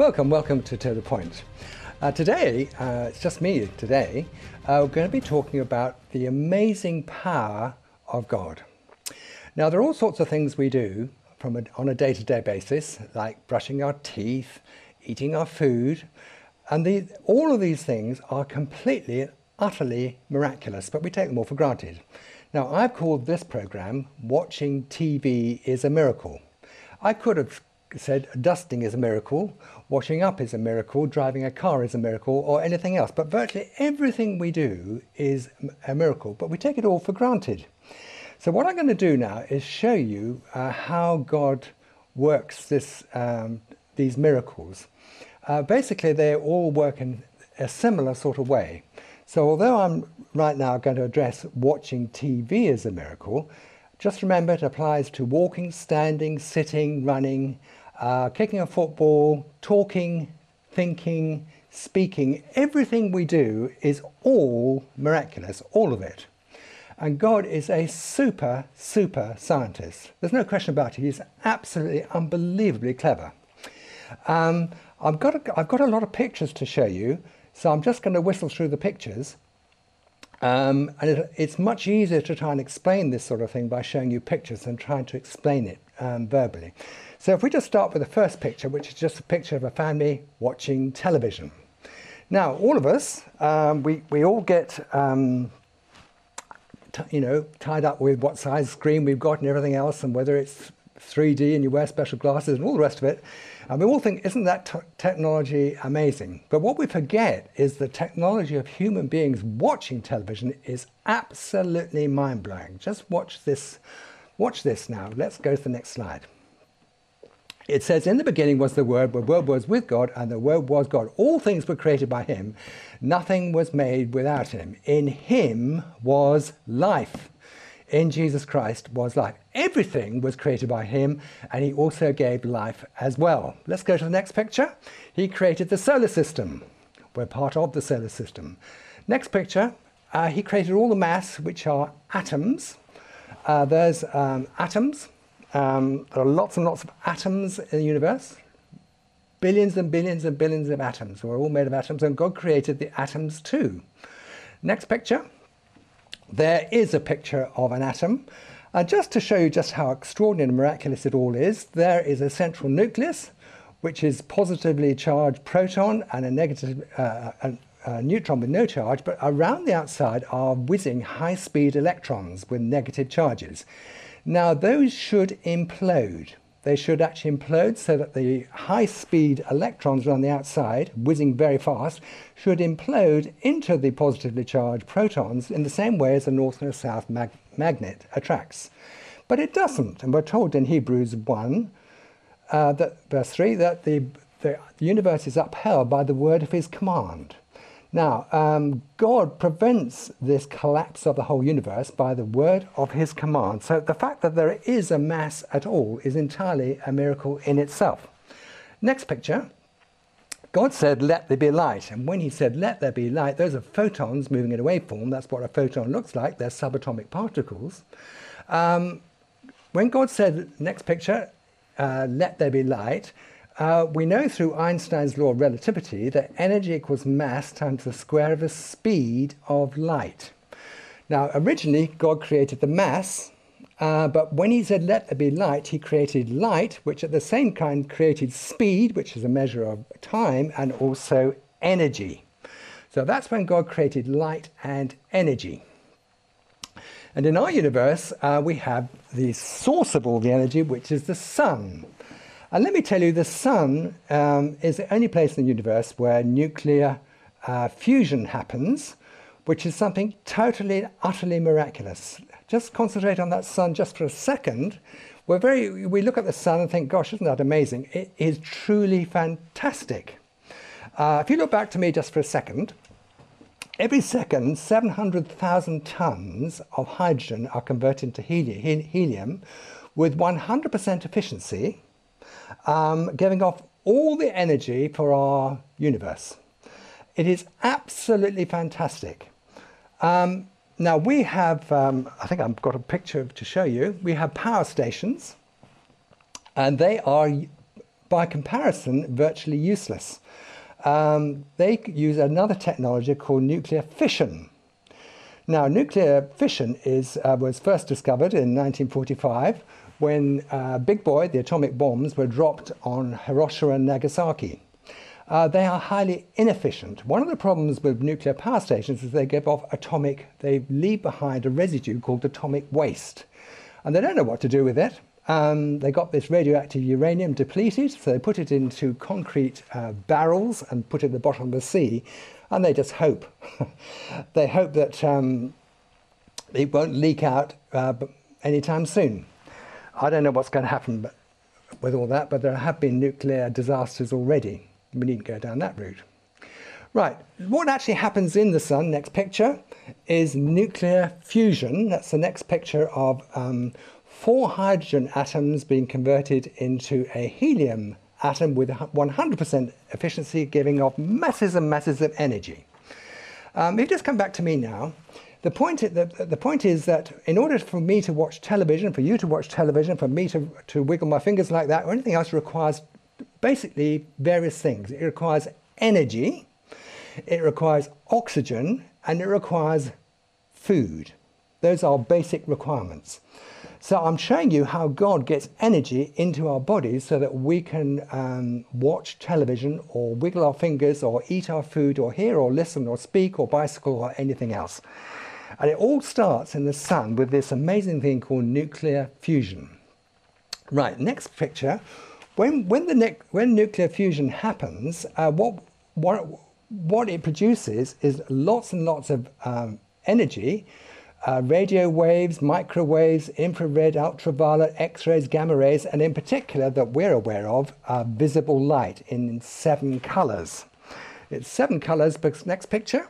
Welcome, welcome to To The Point. Uh, today, uh, it's just me today, uh, we're going to be talking about the amazing power of God. Now, there are all sorts of things we do from a, on a day-to-day basis, like brushing our teeth, eating our food, and the, all of these things are completely utterly miraculous, but we take them all for granted. Now, I've called this program Watching TV is a Miracle. I could have said dusting is a miracle, washing up is a miracle, driving a car is a miracle, or anything else. But virtually everything we do is a miracle, but we take it all for granted. So what I'm going to do now is show you uh, how God works this, um, these miracles. Uh, basically, they all work in a similar sort of way. So although I'm right now going to address watching TV as a miracle, just remember it applies to walking, standing, sitting, running, uh, kicking a football, talking, thinking, speaking. Everything we do is all miraculous, all of it. And God is a super, super scientist. There's no question about it. He's absolutely unbelievably clever. Um, I've, got a, I've got a lot of pictures to show you. So I'm just going to whistle through the pictures. Um, and it, it's much easier to try and explain this sort of thing by showing you pictures than trying to explain it um, verbally. So if we just start with the first picture, which is just a picture of a family watching television. Now, all of us, um, we, we all get, um, you know, tied up with what size screen we've got and everything else, and whether it's 3D and you wear special glasses and all the rest of it. And we all think, isn't that technology amazing? But what we forget is the technology of human beings watching television is absolutely mind-blowing. Just watch this, watch this now. Let's go to the next slide. It says, in the beginning was the Word, the Word was with God, and the Word was God. All things were created by him. Nothing was made without him. In him was life in Jesus Christ was life. Everything was created by him, and he also gave life as well. Let's go to the next picture. He created the solar system. We're part of the solar system. Next picture, uh, he created all the mass, which are atoms. Uh, there's um, atoms. Um, there are lots and lots of atoms in the universe. Billions and billions and billions of atoms. We're all made of atoms, and God created the atoms too. Next picture there is a picture of an atom. And just to show you just how extraordinary and miraculous it all is, there is a central nucleus, which is positively charged proton and a negative uh, a, a neutron with no charge, but around the outside are whizzing high-speed electrons with negative charges. Now those should implode they should actually implode so that the high-speed electrons around the outside, whizzing very fast, should implode into the positively charged protons in the same way as a north and a south mag magnet attracts. But it doesn't, and we're told in Hebrews 1, uh, that, verse 3, that the, the universe is upheld by the word of his command. Now, um, God prevents this collapse of the whole universe by the word of his command. So the fact that there is a mass at all is entirely a miracle in itself. Next picture. God said, let there be light. And when he said, let there be light, those are photons moving in a waveform. That's what a photon looks like. They're subatomic particles. Um, when God said, next picture, uh, let there be light, uh, we know through Einstein's law of relativity that energy equals mass times the square of the speed of light. Now, originally, God created the mass, uh, but when he said, let there be light, he created light, which at the same time created speed, which is a measure of time, and also energy. So that's when God created light and energy. And in our universe, uh, we have the source of all the energy, which is the sun. And let me tell you, the sun um, is the only place in the universe where nuclear uh, fusion happens, which is something totally, utterly miraculous. Just concentrate on that sun just for a second. We're very, we look at the sun and think, gosh, isn't that amazing? It is truly fantastic. Uh, if you look back to me just for a second, every second, 700,000 tons of hydrogen are converted into helium with 100% efficiency um, giving off all the energy for our universe. It is absolutely fantastic. Um, now we have, um, I think I've got a picture to show you, we have power stations and they are by comparison, virtually useless. Um, they use another technology called nuclear fission. Now, nuclear fission is, uh, was first discovered in 1945 when uh, Big Boy, the atomic bombs, were dropped on Hiroshima and Nagasaki. Uh, they are highly inefficient. One of the problems with nuclear power stations is they give off atomic, they leave behind a residue called atomic waste. And they don't know what to do with it. Um, they got this radioactive uranium depleted, so they put it into concrete uh, barrels and put it at the bottom of the sea and they just hope. they hope that um, it won't leak out uh, anytime soon. I don't know what's going to happen with all that, but there have been nuclear disasters already. We needn't go down that route. Right, what actually happens in the sun, next picture, is nuclear fusion. That's the next picture of um, four hydrogen atoms being converted into a helium atom with 100% efficiency, giving off masses and masses of energy. Um, if you just come back to me now, the point, the, the point is that in order for me to watch television, for you to watch television, for me to, to wiggle my fingers like that or anything else requires basically various things. It requires energy, it requires oxygen, and it requires food. Those are basic requirements. So I'm showing you how God gets energy into our bodies so that we can um, watch television or wiggle our fingers or eat our food or hear or listen or speak or bicycle or anything else. And it all starts in the sun with this amazing thing called nuclear fusion. Right, next picture. When, when, the when nuclear fusion happens, uh, what, what, what it produces is lots and lots of um, energy uh, radio waves, microwaves, infrared, ultraviolet, X-rays, gamma rays, and in particular that we're aware of, uh, visible light in seven colors. It's seven colors, next picture.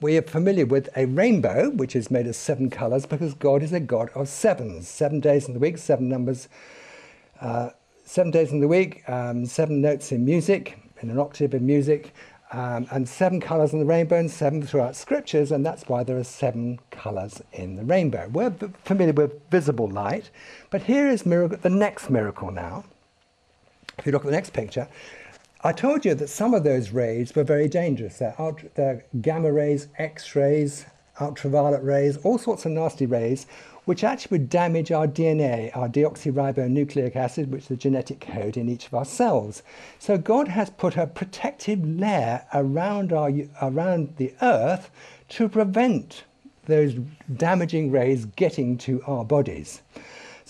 We are familiar with a rainbow, which is made of seven colors because God is a God of sevens. Seven days in the week, seven numbers, uh, seven days in the week, um, seven notes in music, in an octave in music, um, and seven colours in the rainbow and seven throughout scriptures, and that's why there are seven colours in the rainbow. We're familiar with visible light, but here is miracle, the next miracle now. If you look at the next picture, I told you that some of those rays were very dangerous. They're, ultra, they're gamma rays, X rays, ultraviolet rays, all sorts of nasty rays, which actually would damage our DNA, our deoxyribonucleic acid, which is the genetic code in each of our cells. So God has put a protective layer around, our, around the earth to prevent those damaging rays getting to our bodies.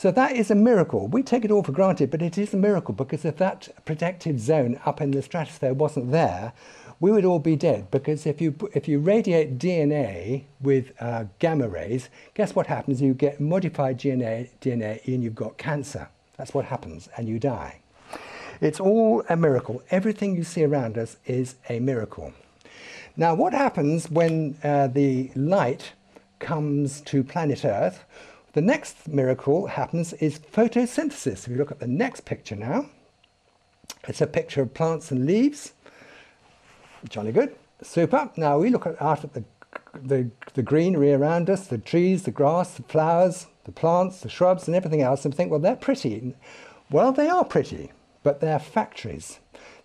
So that is a miracle. We take it all for granted, but it is a miracle because if that protective zone up in the stratosphere wasn't there, we would all be dead because if you, if you radiate DNA with uh, gamma rays, guess what happens? You get modified DNA, DNA and you've got cancer. That's what happens, and you die. It's all a miracle. Everything you see around us is a miracle. Now, what happens when uh, the light comes to planet Earth? The next miracle happens is photosynthesis. If you look at the next picture now, it's a picture of plants and leaves. Jolly good. Super. Now we look at, out at the, the, the greenery around us, the trees, the grass, the flowers, the plants, the shrubs and everything else and think, well, they're pretty. Well, they are pretty, but they're factories.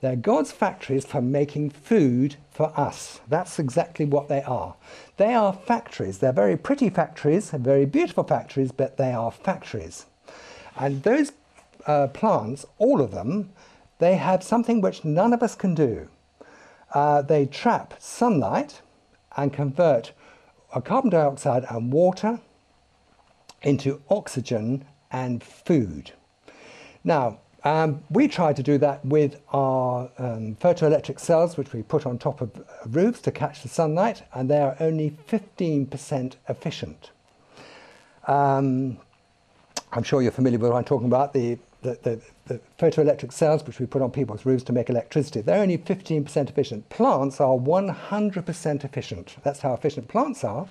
They're God's factories for making food for us. That's exactly what they are. They are factories. They're very pretty factories, very beautiful factories, but they are factories. And those uh, plants, all of them, they have something which none of us can do uh, they trap sunlight and convert carbon dioxide and water into oxygen and food. Now, um, we try to do that with our um, photoelectric cells, which we put on top of roofs to catch the sunlight, and they are only 15% efficient. Um, I'm sure you're familiar with what I'm talking about, the the, the, the, photoelectric cells which we put on people's roofs to make electricity, they're only 15% efficient. Plants are 100% efficient. That's how efficient plants are.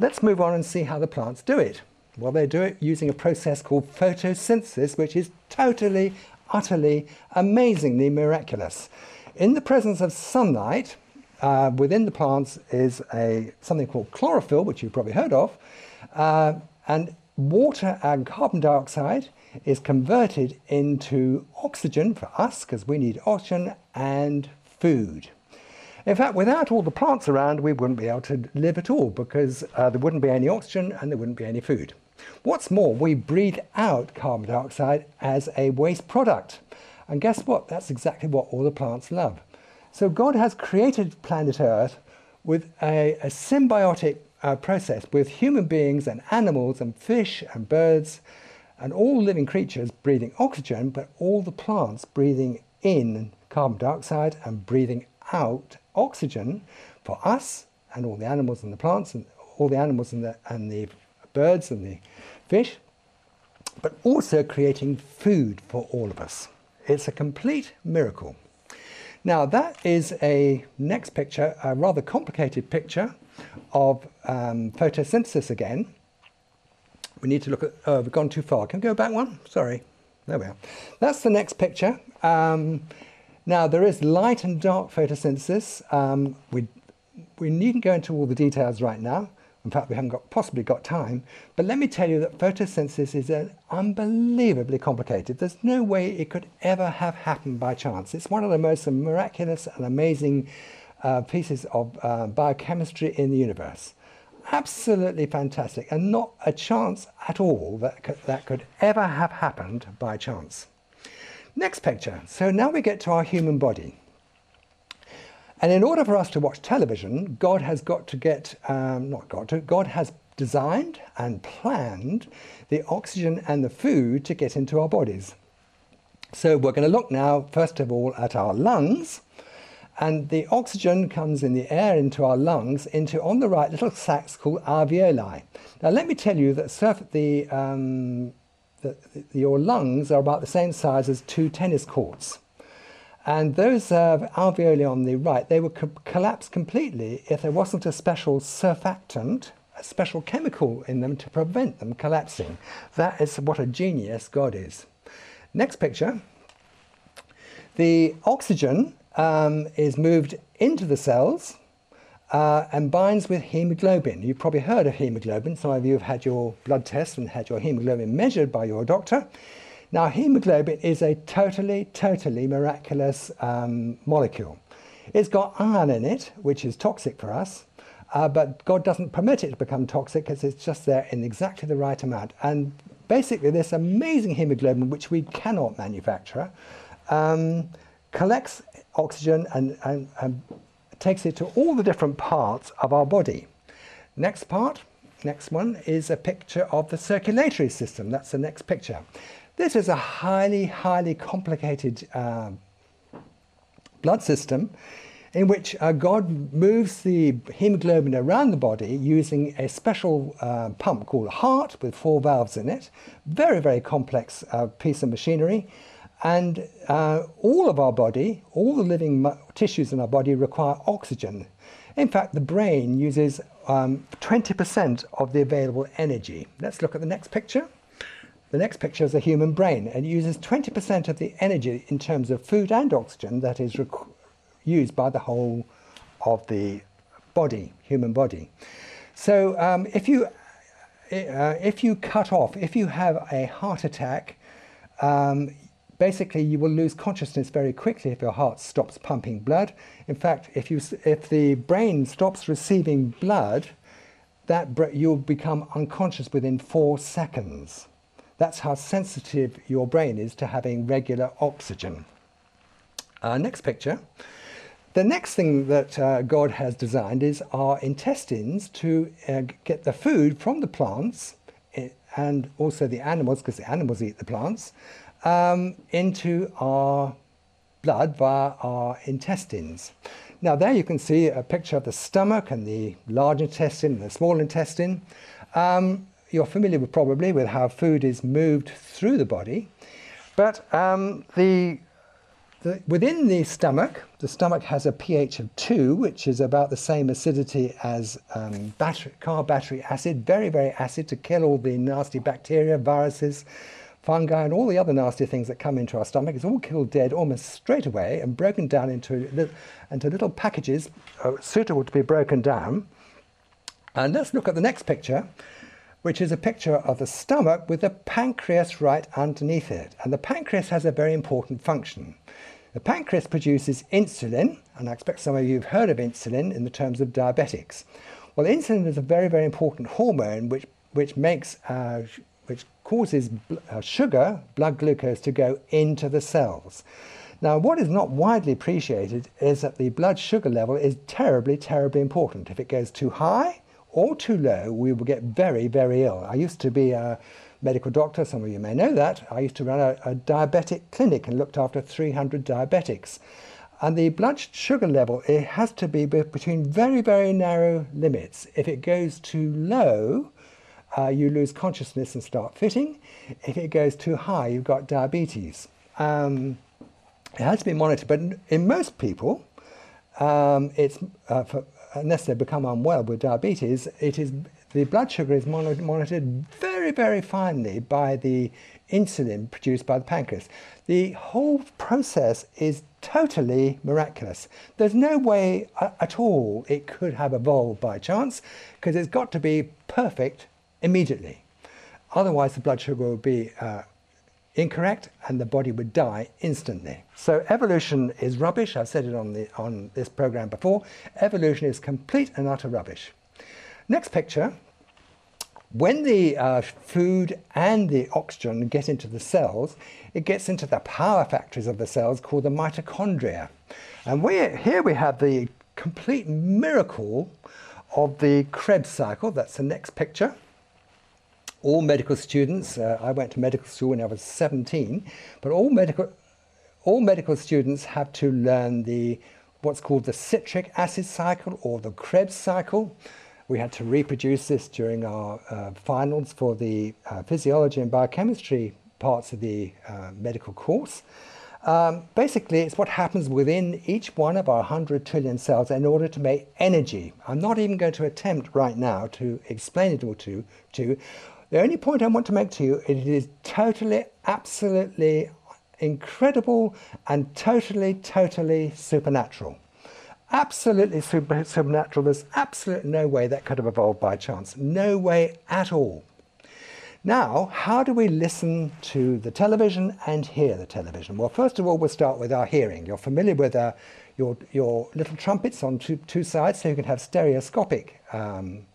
Let's move on and see how the plants do it. Well, they do it using a process called photosynthesis, which is totally, utterly, amazingly miraculous. In the presence of sunlight, uh, within the plants is a something called chlorophyll, which you've probably heard of, uh, and water and carbon dioxide is converted into oxygen for us because we need oxygen and food. In fact, without all the plants around, we wouldn't be able to live at all because uh, there wouldn't be any oxygen and there wouldn't be any food. What's more, we breathe out carbon dioxide as a waste product. And guess what? That's exactly what all the plants love. So God has created planet Earth with a, a symbiotic uh, process with human beings and animals and fish and birds and all living creatures breathing oxygen, but all the plants breathing in carbon dioxide and breathing out oxygen for us and all the animals and the plants and all the animals and the, and the birds and the fish, but also creating food for all of us. It's a complete miracle. Now that is a next picture, a rather complicated picture of um, photosynthesis again. We need to look at, oh, we've gone too far. Can we go back one? Sorry. There we are. That's the next picture. Um, now there is light and dark photosynthesis. Um, we, we needn't go into all the details right now. In fact, we haven't got, possibly got time. But let me tell you that photosynthesis is an unbelievably complicated. There's no way it could ever have happened by chance. It's one of the most miraculous and amazing uh, pieces of uh, biochemistry in the universe. Absolutely fantastic, and not a chance at all that could, that could ever have happened by chance. Next picture. So now we get to our human body. And in order for us to watch television, God has got to get, um, not got to, God has designed and planned the oxygen and the food to get into our bodies. So we're going to look now, first of all, at our lungs. And the oxygen comes in the air into our lungs, into, on the right, little sacs called alveoli. Now let me tell you that the, um, the, the, your lungs are about the same size as two tennis courts. And those uh, alveoli on the right, they would co collapse completely if there wasn't a special surfactant, a special chemical in them to prevent them collapsing. That is what a genius God is. Next picture. The oxygen um, is moved into the cells uh, and binds with hemoglobin. You've probably heard of hemoglobin. Some of you have had your blood test and had your hemoglobin measured by your doctor. Now, hemoglobin is a totally, totally miraculous um, molecule. It's got iron in it, which is toxic for us, uh, but God doesn't permit it to become toxic because it's just there in exactly the right amount. And basically, this amazing hemoglobin, which we cannot manufacture, um, collects oxygen and, and, and takes it to all the different parts of our body. Next part, next one, is a picture of the circulatory system. That's the next picture. This is a highly, highly complicated uh, blood system in which uh, God moves the hemoglobin around the body using a special uh, pump called a heart with four valves in it. Very, very complex uh, piece of machinery. And uh, all of our body, all the living tissues in our body require oxygen. In fact, the brain uses 20% um, of the available energy. Let's look at the next picture. The next picture is a human brain and it uses 20% of the energy in terms of food and oxygen that is used by the whole of the body, human body. So um, if, you, uh, if you cut off, if you have a heart attack, um, basically you will lose consciousness very quickly if your heart stops pumping blood. In fact, if, you, if the brain stops receiving blood, that you'll become unconscious within four seconds. That's how sensitive your brain is to having regular oxygen. Uh, next picture. The next thing that uh, God has designed is our intestines to uh, get the food from the plants eh, and also the animals, because the animals eat the plants, um, into our blood via our intestines. Now there you can see a picture of the stomach and the large intestine and the small intestine. Um, you're familiar with probably with how food is moved through the body, but um, the, the, within the stomach, the stomach has a pH of 2, which is about the same acidity as um, battery, car battery acid, very, very acid to kill all the nasty bacteria, viruses, fungi, and all the other nasty things that come into our stomach. It's all killed dead almost straight away and broken down into, into little packages uh, suitable to be broken down. And let's look at the next picture which is a picture of the stomach with the pancreas right underneath it. And the pancreas has a very important function. The pancreas produces insulin, and I expect some of you have heard of insulin in the terms of diabetics. Well, insulin is a very, very important hormone which, which makes uh, which causes uh, sugar, blood glucose, to go into the cells. Now, what is not widely appreciated is that the blood sugar level is terribly, terribly important. If it goes too high or too low, we will get very, very ill. I used to be a medical doctor, some of you may know that. I used to run a, a diabetic clinic and looked after 300 diabetics. And the blood sugar level, it has to be between very, very narrow limits. If it goes too low, uh, you lose consciousness and start fitting. If it goes too high, you've got diabetes. Um, it has to be monitored, but in most people, um, it's uh, for, unless they become unwell with diabetes, it is the blood sugar is monitored very, very finely by the insulin produced by the pancreas. The whole process is totally miraculous. There's no way uh, at all it could have evolved by chance because it's got to be perfect immediately. Otherwise, the blood sugar would be uh, incorrect and the body would die instantly. So evolution is rubbish. I've said it on, the, on this program before. Evolution is complete and utter rubbish. Next picture. When the uh, food and the oxygen get into the cells, it gets into the power factories of the cells called the mitochondria. And we, here we have the complete miracle of the Krebs cycle. That's the next picture all medical students, uh, I went to medical school when I was 17, but all medical, all medical students have to learn the what's called the citric acid cycle or the Krebs cycle. We had to reproduce this during our uh, finals for the uh, physiology and biochemistry parts of the uh, medical course. Um, basically, it's what happens within each one of our 100 trillion cells in order to make energy. I'm not even going to attempt right now to explain it all to, to the only point I want to make to you, is it is totally, absolutely incredible and totally, totally supernatural. Absolutely super, supernatural. There's absolutely no way that could have evolved by chance. No way at all. Now, how do we listen to the television and hear the television? Well, first of all, we'll start with our hearing. You're familiar with uh, your, your little trumpets on two, two sides, so you can have stereoscopic um,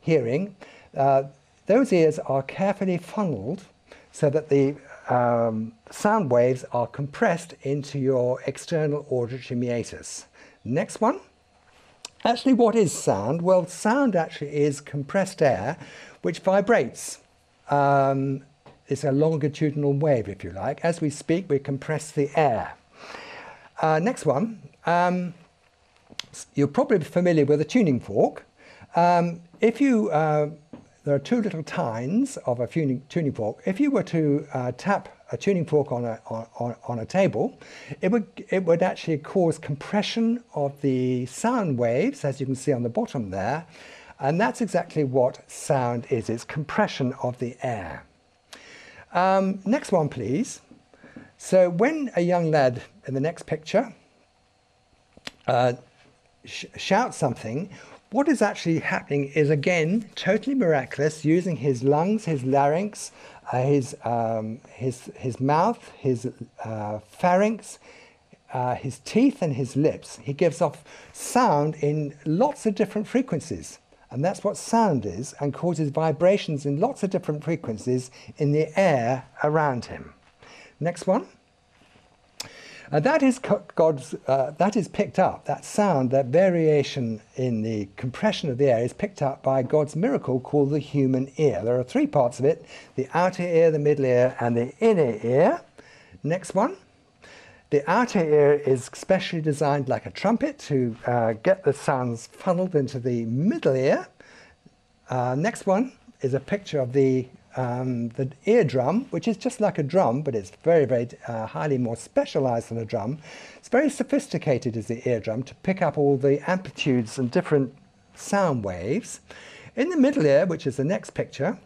hearing. Uh, those ears are carefully funneled so that the um, sound waves are compressed into your external auditory meatus. Next one. Actually, what is sound? Well, sound actually is compressed air which vibrates. Um, it's a longitudinal wave, if you like. As we speak, we compress the air. Uh, next one. Um, you're probably familiar with a tuning fork. Um, if you uh, there are two little tines of a tuning, fork. If you were to uh, tap a tuning fork on a, on, on a table, it would, it would actually cause compression of the sound waves, as you can see on the bottom there. And that's exactly what sound is. It's compression of the air. Um, next one, please. So when a young lad in the next picture uh, sh shouts something, what is actually happening is again totally miraculous using his lungs, his larynx, uh, his, um, his, his mouth, his uh, pharynx, uh, his teeth and his lips. He gives off sound in lots of different frequencies. And that's what sound is and causes vibrations in lots of different frequencies in the air around him. Next one. Uh, that is God's. Uh, that is picked up. That sound, that variation in the compression of the air, is picked up by God's miracle called the human ear. There are three parts of it: the outer ear, the middle ear, and the inner ear. Next one. The outer ear is specially designed like a trumpet to uh, get the sounds funneled into the middle ear. Uh, next one is a picture of the um, the eardrum, which is just like a drum, but it's very, very uh, highly more specialized than a drum. It's very sophisticated as the eardrum to pick up all the amplitudes and different sound waves. In the middle ear, which is the next picture,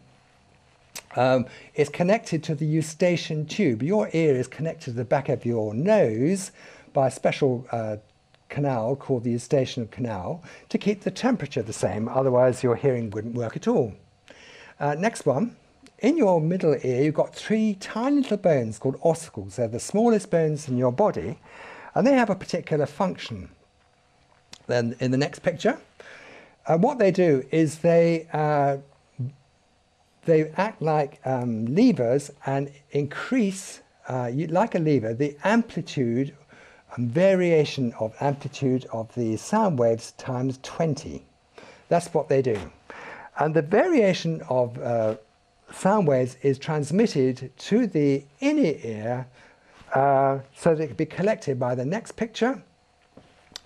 um, is connected to the eustachian tube. Your ear is connected to the back of your nose by a special uh, canal called the eustachian canal to keep the temperature the same, otherwise your hearing wouldn't work at all. Uh, next one. In your middle ear, you've got three tiny little bones called ossicles. They're the smallest bones in your body, and they have a particular function. Then in the next picture, uh, what they do is they uh, they act like um, levers and increase, uh, like a lever, the amplitude and variation of amplitude of the sound waves times 20. That's what they do. And the variation of uh, sound waves is transmitted to the inner ear uh, so that it can be collected by the next picture,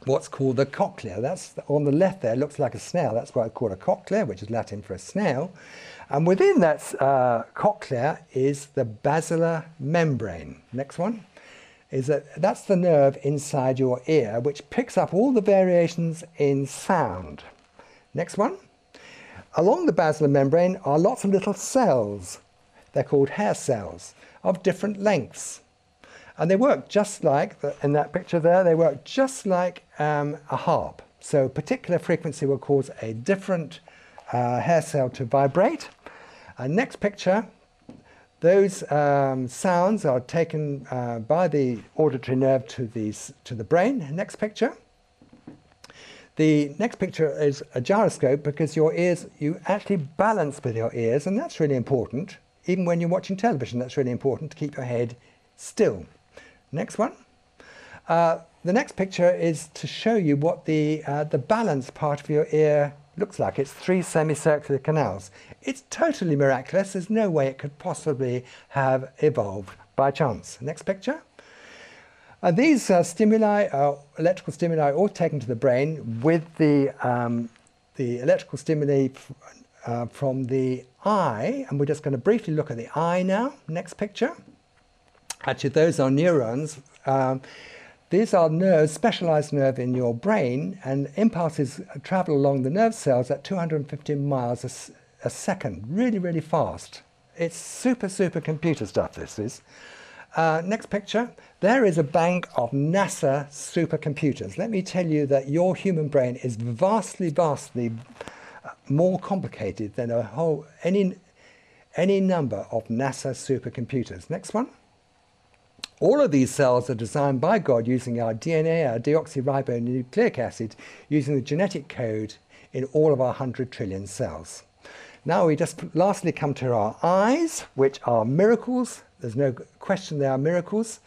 what's called the cochlea. That's on the left there, looks like a snail. That's why it's called a cochlea, which is Latin for a snail. And within that uh, cochlea is the basilar membrane. Next one is that that's the nerve inside your ear which picks up all the variations in sound. Next one. Along the basilar membrane are lots of little cells. They're called hair cells of different lengths. And they work just like, the, in that picture there, they work just like um, a harp. So a particular frequency will cause a different uh, hair cell to vibrate. And next picture, those um, sounds are taken uh, by the auditory nerve to the, to the brain. Next picture. The next picture is a gyroscope because your ears, you actually balance with your ears, and that's really important. Even when you're watching television, that's really important to keep your head still. Next one. Uh, the next picture is to show you what the, uh, the balance part of your ear looks like. It's three semicircular canals. It's totally miraculous. There's no way it could possibly have evolved by chance. Next picture. And these uh, stimuli, uh, electrical stimuli, all taken to the brain with the, um, the electrical stimuli uh, from the eye. And we're just going to briefly look at the eye now. Next picture. Actually, those are neurons. Um, these are nerves, specialized nerve in your brain, and impulses travel along the nerve cells at 250 miles a, a second, really, really fast. It's super, super computer stuff, this is. Uh, next picture. There is a bank of NASA supercomputers. Let me tell you that your human brain is vastly, vastly uh, more complicated than a whole any any number of NASA supercomputers. Next one. All of these cells are designed by God using our DNA, our deoxyribonucleic acid, using the genetic code in all of our 100 trillion cells. Now we just lastly come to our eyes, which are miracles. There's no question they are miracles.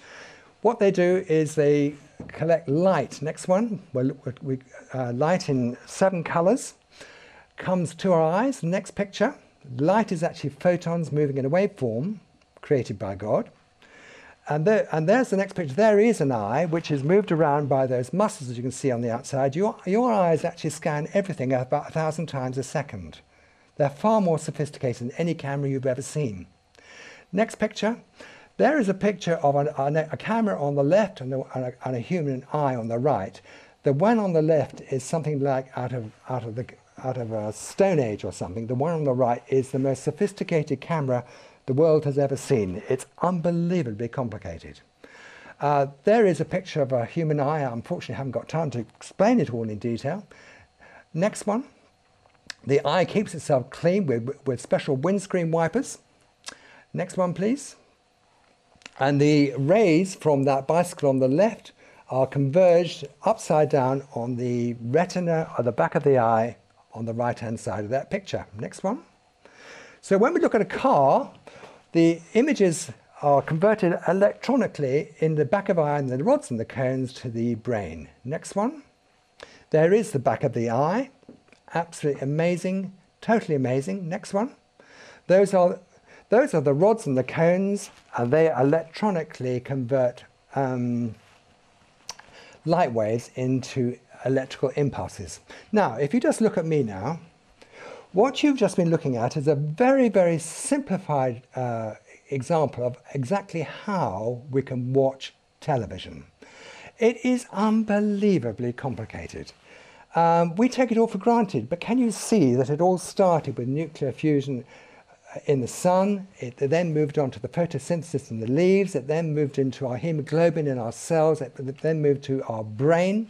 What they do is they collect light. Next one, we, uh, light in seven colors comes to our eyes. Next picture, light is actually photons moving in a waveform created by God. And, there, and there's the next picture. There is an eye which is moved around by those muscles as you can see on the outside. Your, your eyes actually scan everything about a thousand times a second. They're far more sophisticated than any camera you've ever seen. Next picture. There is a picture of an, a, a, camera on the left and, a, and, a, human eye on the right. The one on the left is something like out of, out of, the, out of a Stone Age or something. The one on the right is the most sophisticated camera the world has ever seen. It's unbelievably complicated. Uh, there is a picture of a human eye. I unfortunately haven't got time to explain it all in detail. Next one. The eye keeps itself clean with, with special windscreen wipers. Next one, please. And the rays from that bicycle on the left are converged upside down on the retina or the back of the eye on the right hand side of that picture. Next one. So when we look at a car, the images are converted electronically in the back of our eye and the rods and the cones to the brain. Next one. There is the back of the eye. Absolutely amazing, totally amazing. Next one. Those are, those are the rods and the cones, they electronically convert um, light waves into electrical impulses. Now, if you just look at me now, what you've just been looking at is a very, very simplified uh, example of exactly how we can watch television. It is unbelievably complicated. Um, we take it all for granted, but can you see that it all started with nuclear fusion in the sun, it then moved on to the photosynthesis in the leaves, it then moved into our hemoglobin in our cells, it then moved to our brain,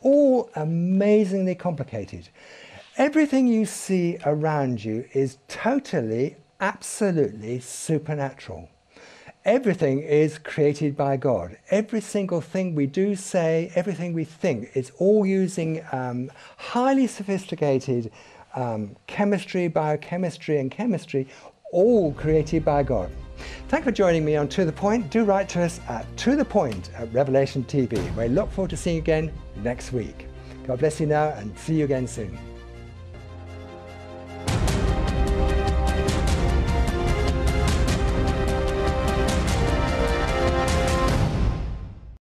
all amazingly complicated. Everything you see around you is totally, absolutely supernatural. Everything is created by God. Every single thing we do say, everything we think, is all using um, highly sophisticated um, chemistry, biochemistry, and chemistry, all created by God. Thank you for joining me on To The Point. Do write to us at To The Point at Revelation TV. We look forward to seeing you again next week. God bless you now and see you again soon.